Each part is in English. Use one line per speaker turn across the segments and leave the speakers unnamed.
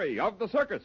Of the circus.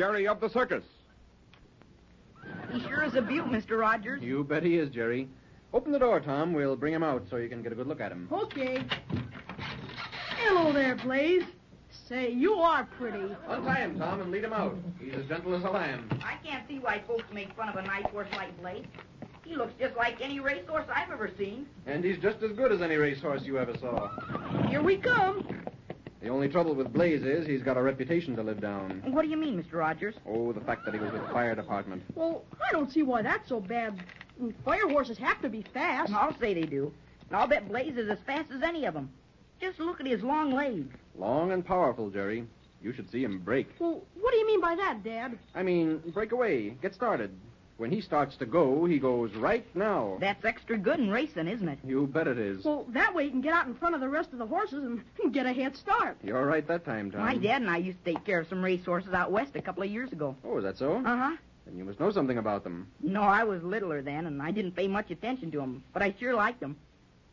Jerry of the circus.
He sure is a beaut, Mr. Rogers.
You bet he is, Jerry. Open the door, Tom. We'll bring him out so you can get a good look at him.
Okay. Hello there, Blaze. Say, you are pretty.
Untie him, Tom, and lead him out. He's as gentle as a lamb.
I can't see why folks make fun of a nice horse like Blaze. He looks just like any racehorse I've ever seen.
And he's just as good as any racehorse you ever saw.
Here we come.
The only trouble with Blaze is he's got a reputation to live down.
What do you mean, Mr. Rogers?
Oh, the fact that he was with the fire department.
Well, I don't see why that's so bad. Fire horses have to be fast.
I'll say they do. And I'll bet Blaze is as fast as any of them. Just look at his long legs.
Long and powerful, Jerry. You should see him break.
Well, what do you mean by that, Dad?
I mean, break away. Get started. When he starts to go, he goes right now.
That's extra good in racing, isn't it?
You bet it is.
Well, that way you can get out in front of the rest of the horses and get a head start.
You're right that time, Tom.
My dad and I used to take care of some racehorses out west a couple of years ago.
Oh, is that so?
Uh huh.
Then you must know something about them.
No, I was littler then, and I didn't pay much attention to them, but I sure liked them.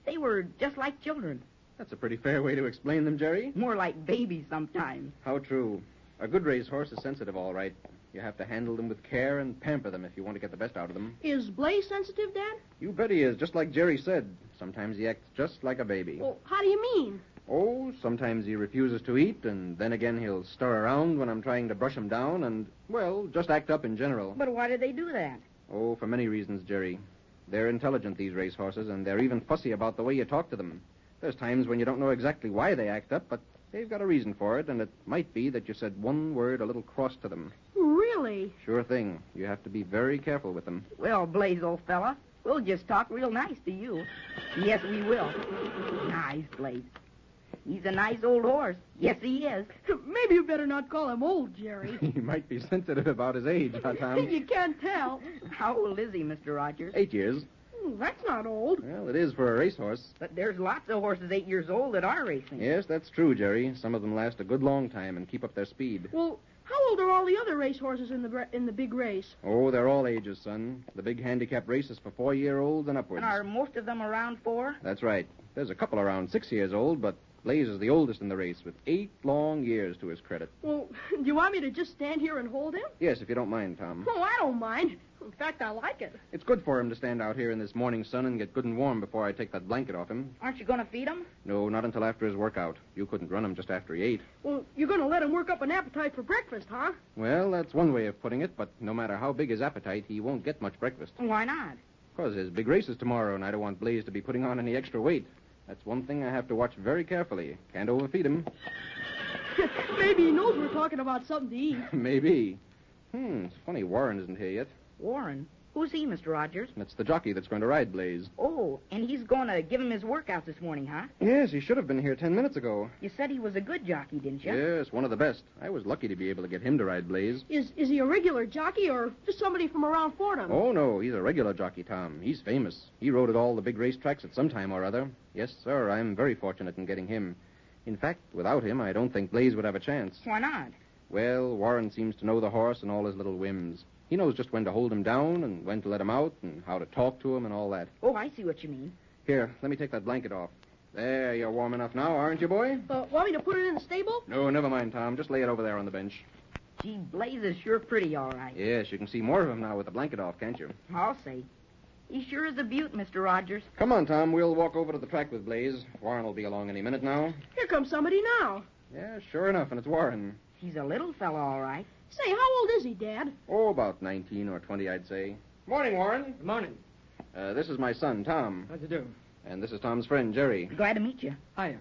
They were just like children,
That's a pretty fair way to explain them, Jerry.
more like babies sometimes.
How true. A good racehorse is sensitive, all right. You have to handle them with care and pamper them if you want to get the best out of them.
Is Blaze sensitive, Dad?
You bet he is, just like Jerry said. Sometimes he acts just like a baby.
Well, how do you mean?
Oh, sometimes he refuses to eat, and then again he'll stir around when I'm trying to brush him down, and, well, just act up in general.
But why do they do that?
Oh, for many reasons, Jerry. They're intelligent, these racehorses, and they're even fussy about the way you talk to them. There's times when you don't know exactly why they act up, but they've got a reason for it, and it might be that you said one word a little cross to them.
Really?
Sure thing. You have to be very careful with them.
Well, Blaze, old fella, we'll just talk real nice to you. Yes, we will. Nice, Blaze. He's a nice old horse. Yes, he is.
Maybe you better not call him old, Jerry.
he might be sensitive about his age, huh, Tom?
you can't tell.
How old is he, Mr. Rogers?
Eight years.
That's not old.
Well, it is for a racehorse.
But there's lots of horses eight years old that are racing.
Yes, that's true, Jerry. Some of them last a good long time and keep up their speed.
Well, how old are all the other racehorses in the bra- in the big race?
Oh, they're all ages, son. The big handicap race is for four-year-olds and upwards.
And are most of them around four?
That's right. There's a couple around six years old, but Blaze is the oldest in the race with eight long years to his credit.
Well, do you want me to just stand here and hold him?
Yes, if you don't mind, Tom.
Oh, I don't mind. In fact, I like it.
It's good for him to stand out here in this morning sun and get good and warm before I take that blanket off him.
Aren't you going to feed him?
No, not until after his workout. You couldn't run him just after he ate.
Well, you're going to let him work up an appetite for breakfast, huh?
Well, that's one way of putting it, but no matter how big his appetite, he won't get much breakfast.
Why not?
Because his big race is tomorrow, and I don't want Blaze to be putting on any extra weight. That's one thing I have to watch very carefully. Can't overfeed him.
Maybe he knows we're talking about something to eat.
Maybe. Hmm, it's funny Warren isn't here yet.
Warren. Who's he, Mr. Rogers?
That's the jockey that's going to ride Blaze.
Oh, and he's going to give him his workout this morning, huh?
Yes, he should have been here ten minutes ago.
You said he was a good jockey, didn't you?
Yes, one of the best. I was lucky to be able to get him to ride Blaze.
Is is he a regular jockey or just somebody from around Fordham?
Oh, no, he's a regular jockey, Tom. He's famous. He rode at all the big racetracks at some time or other. Yes, sir, I'm very fortunate in getting him. In fact, without him, I don't think Blaze would have a chance.
Why not?
Well, Warren seems to know the horse and all his little whims. He knows just when to hold him down and when to let him out and how to talk to him and all that.
Oh, I see what you mean.
Here, let me take that blanket off. There, you're warm enough now, aren't you, boy?
Uh, want me to put it in the stable?
No, never mind, Tom. Just lay it over there on the bench.
Gee, Blaze is sure pretty, all right.
Yes, you can see more of him now with the blanket off, can't you?
I'll say. He sure is a beaut, Mr. Rogers.
Come on, Tom. We'll walk over to the track with Blaze. Warren will be along any minute now.
Here comes somebody now.
Yeah, sure enough, and it's Warren.
He's a little fellow, all right.
Say, how old is he, Dad?
Oh, about 19 or 20, I'd say. Morning, Warren.
Good morning.
Uh, this is my son, Tom.
How'd you do?
And this is Tom's friend, Jerry.
Glad to meet you.
Hiya.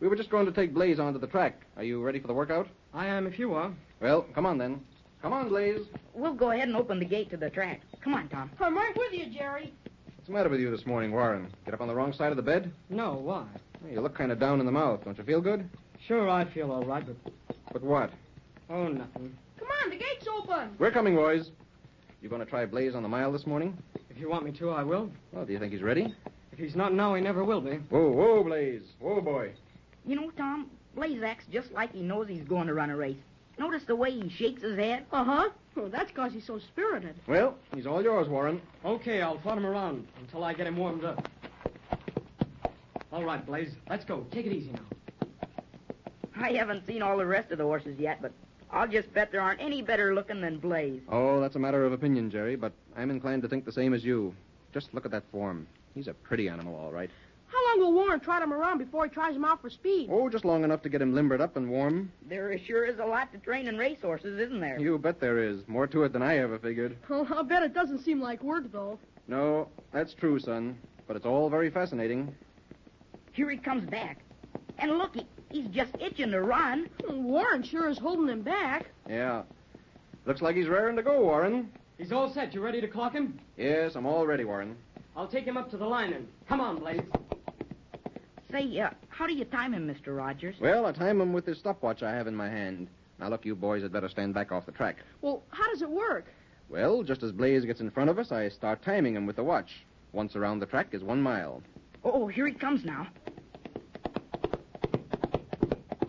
We were just going to take Blaze onto the track. Are you ready for the workout?
I am if you are.
Well, come on then. Come on, Blaze.
We'll go ahead and open the gate to the track. Come on, Tom.
I'm right with you, Jerry.
What's the matter with you this morning, Warren? Get up on the wrong side of the bed?
No, why?
Hey, You look kind of down in the mouth. Don't you feel good?
Sure, I feel all right, but
But what?
oh, nothing.
Come on, the gate's open.
We're coming, boys. You going to try Blaze on the mile this morning?
If you want me to, I will.
Well, do you think he's ready?
If he's not now, he never will be.
Whoa, whoa, Blaze. Whoa, boy.
You know, Tom, Blaze acts just like he knows he's going to run a race. Notice the way he shakes his head?
Uh huh. Well, that's 'cause he's so spirited.
Well, he's all yours, Warren.
Okay, I'll trot him around until I get him warmed up. All right, Blaze. Let's go. Take it easy now.
I haven't seen all the rest of the horses yet, but I'll just bet there aren't any better looking than Blaze.
Oh, that's a matter of opinion, Jerry, but I'm inclined to think the same as you. Just look at that form. He's a pretty animal, all right.
How long will Warren trot him around before he tries him out for speed?
Oh, just long enough to get him limbered up and warm.
There sure is a lot to train in racehorses, isn't there?
You bet there is. More to it than I ever figured.
Well, I'll bet it doesn't seem like work, though.
No, that's true, son. But it's all very fascinating.
Here he comes back. And look, he, he's just itching to run.
Warren sure is holding him back.
Yeah. Looks like he's raring to go, Warren.
He's all set. You ready to clock him?
Yes, I'm all ready, Warren.
I'll take him up to the line and come on, Blaze.
Say, uh, how do you time him, Mr. Rogers?
Well, I time him with this stopwatch I have in my hand. Now, look, you boys had better stand back off the track.
Well, how does it work?
Well, just as Blaze gets in front of us, I start timing him with the watch. Once around the track is one mile.
Oh, here he comes now.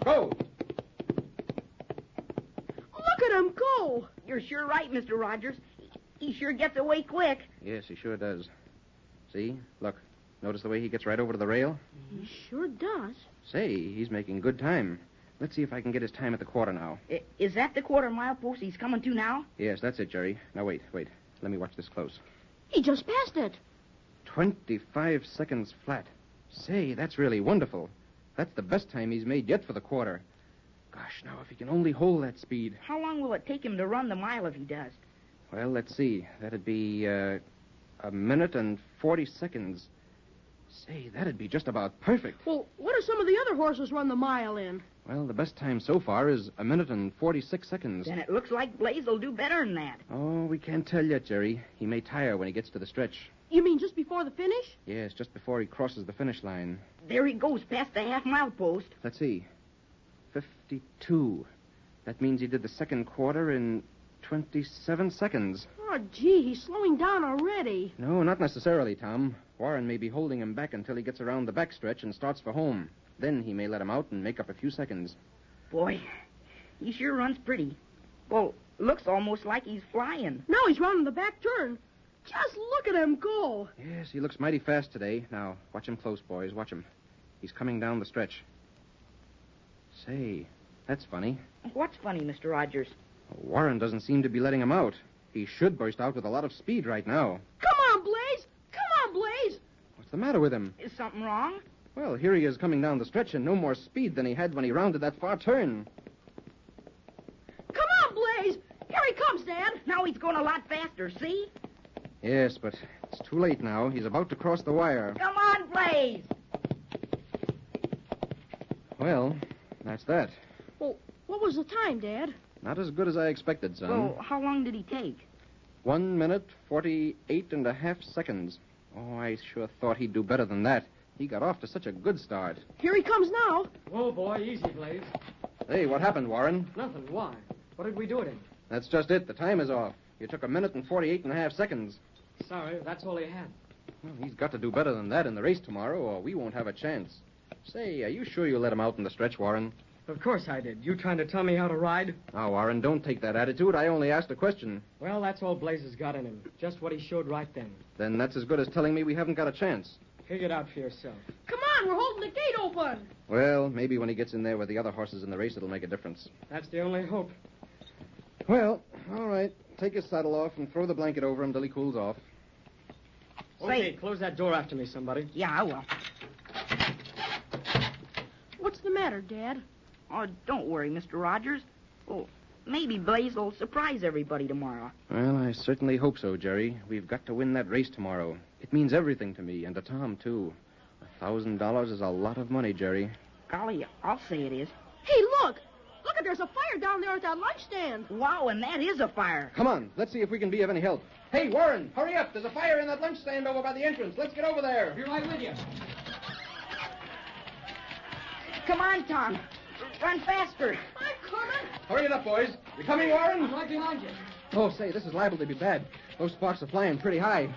Go!
Look at him go.
You're sure right, Mr. Rogers. He sure gets away quick.
Yes, he sure does. See? Look. Notice the way he gets right over to the rail?
He sure does.
Say, he's making good time. Let's see if I can get his time at the quarter now.
I- Is that the quarter mile post he's coming to now?
Yes, that's it, Jerry. Now, wait, wait. Let me watch this close.
He just passed it.
25 seconds flat. Say, that's really wonderful. That's the best time he's made yet for the quarter. Gosh, now, if he can only hold that speed.
How long will it take him to run the mile if he does?
Well, let's see. That'd be uh, a minute and 40 seconds. Say, that'd be just about perfect.
Well, what do some of the other horses run the mile in?
Well, the best time so far is a minute and 46 seconds.
Then it looks like Blaze will do better than that.
Oh, we can't tell yet, Jerry. He may tire when he gets to the stretch.
You mean just before the finish?
Yes, just before he crosses the finish line.
There he goes past the half mile post.
Let's see. 52. That means he did the second quarter in 27 seconds.
Oh, gee, he's slowing down already.
No, not necessarily, Tom. Warren may be holding him back until he gets around the backstretch and starts for home. Then he may let him out and make up a few seconds.
Boy, he sure runs pretty. Well, looks almost like he's flying.
Now he's rounding the back turn. Just look at him go.
Yes, he looks mighty fast today. Now, watch him close, boys. Watch him. He's coming down the stretch. Say, that's funny.
What's funny, Mr. Rogers?
Warren doesn't seem to be letting him out. He should burst out with a lot of speed right now.
Come on, Blaze. Come on, Blaze.
What's the matter with him?
Is something wrong?
Well, here he is coming down the stretch and no more speed than he had when he rounded that far turn.
Come on, Blaze. Here he comes, Dad.
Now he's going a lot faster, see?
Yes, but it's too late now. He's about to cross the wire.
Come on, Blaze!
Well, that's that.
Well, what was the time, Dad?
Not as good as I expected, son.
Well, how long did he take?
One minute, 48 and a half seconds. Oh, I sure thought he'd do better than that. He got off to such a good start.
Here he comes now.
Whoa, boy, easy, Blaze.
Hey, what happened, Warren?
Nothing. Why? What did we do to him?
That's just it. The time is off. You took a minute and 48 and a half seconds.
Sorry, that's all he had.
Well, he's got to do better than that in the race tomorrow, or we won't have a chance. Say, are you sure you let him out in the stretch, Warren?
Of course I did. You trying to tell me how to ride?
Now, Warren, don't take that attitude. I only asked a question.
Well, that's all Blaze has got in him. Just what he showed right then.
Then that's as good as telling me we haven't got a chance.
Figure it out for yourself.
Come on, we're holding the gate open.
Well, maybe when he gets in there with the other horses in the race, it'll make a difference.
That's the only hope.
Well, all right. Take his saddle off and throw the blanket over him till he cools off.
Okay,
Say-
close that door after me, somebody.
Yeah, I will.
What's the matter, Dad?
Oh, don't worry, Mr. Rogers. Oh, maybe Blaze will surprise everybody tomorrow.
Well, I certainly hope so, Jerry. We've got to win that race tomorrow. It means everything to me and to Tom, too. A thousand dollars is a lot of money, Jerry.
Golly, I'll say it is.
Hey, look! Look, there's a fire down there at that lunch stand.
Wow, and that is a fire.
Come on, let's see if we can be of any help. Hey, Warren, hurry up. There's a fire in that lunch stand over by the entrance. Let's get over there.
Be right with you.
Come on, Tom. Run faster.
I'm coming.
Hurry it up, boys. You coming, Warren?
right behind you.
Oh, say, this is liable to be bad. Those sparks are flying pretty high.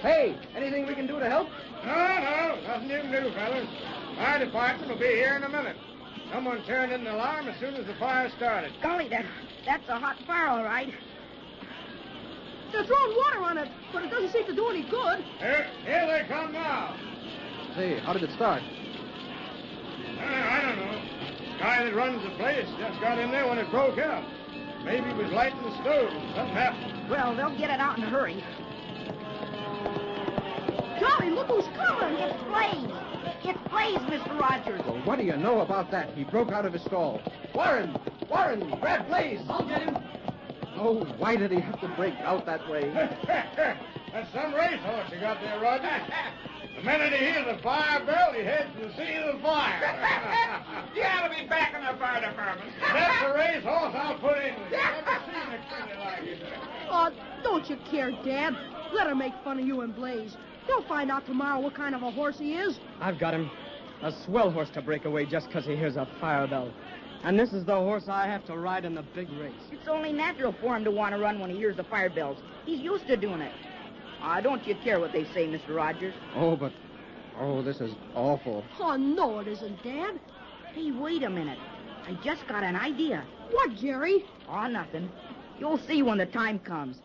Hey, anything we can do to help?
No, no, nothing you can do, fellas. Fire department will be here in a minute. Someone turned in an alarm as soon as the fire started.
Golly, that that's a hot fire, all right.
They're throwing water on it, but it doesn't seem to do any good.
Here, here they come now.
Say, how did it start?
Uh, I don't know. The Guy that runs the place just got in there when it broke out. Maybe he was lighting the stove something happened.
Well, they'll get it out in a hurry.
Golly, look who's coming.
It's Blaze. It's Blaze, Mr. Rogers.
Well, what do you know about that? He broke out of his stall. Warren! Warren! Grab Blaze!
I'll get him.
Oh, why did he have to break out that way?
That's some racehorse you got there, Roger. The minute he hears the fire bell, he heads to the scene of the fire.
You ought to be back in the fire department.
That's the racehorse I'll put in. Never seen a like it.
Oh, don't you care, Dad? Let her make fun of you and Blaze. They'll find out tomorrow what kind of a horse he is.
I've got him. A swell horse to break away just 'cause he hears a fire bell. And this is the horse I have to ride in the big race.
It's only natural for him to want to run when he hears the fire bells. He's used to doing it. Ah, don't you care what they say, Mr. Rogers?
Oh, but. Oh, this is awful.
Oh, no, it isn't, Dad.
Hey, wait a minute. I just got an idea.
What, Jerry?
Oh, nothing. You'll see when the time comes.